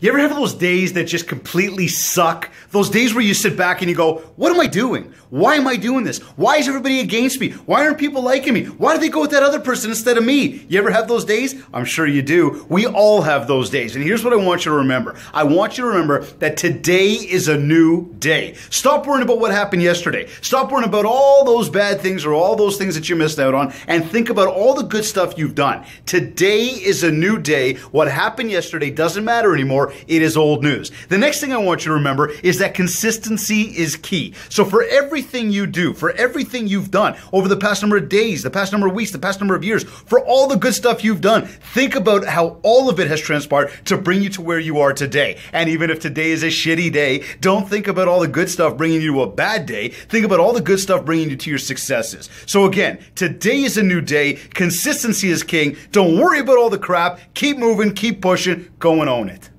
You ever have those days that just completely suck? Those days where you sit back and you go, What am I doing? Why am I doing this? Why is everybody against me? Why aren't people liking me? Why do they go with that other person instead of me? You ever have those days? I'm sure you do. We all have those days. And here's what I want you to remember I want you to remember that today is a new day. Stop worrying about what happened yesterday. Stop worrying about all those bad things or all those things that you missed out on and think about all the good stuff you've done. Today is a new day. What happened yesterday doesn't matter anymore. It is old news. The next thing I want you to remember is that consistency is key. So for everything you do, for everything you've done over the past number of days, the past number of weeks, the past number of years, for all the good stuff you've done, think about how all of it has transpired to bring you to where you are today. And even if today is a shitty day, don't think about all the good stuff bringing you to a bad day. Think about all the good stuff bringing you to your successes. So again, today is a new day. Consistency is king. Don't worry about all the crap. Keep moving, keep pushing, go and own it.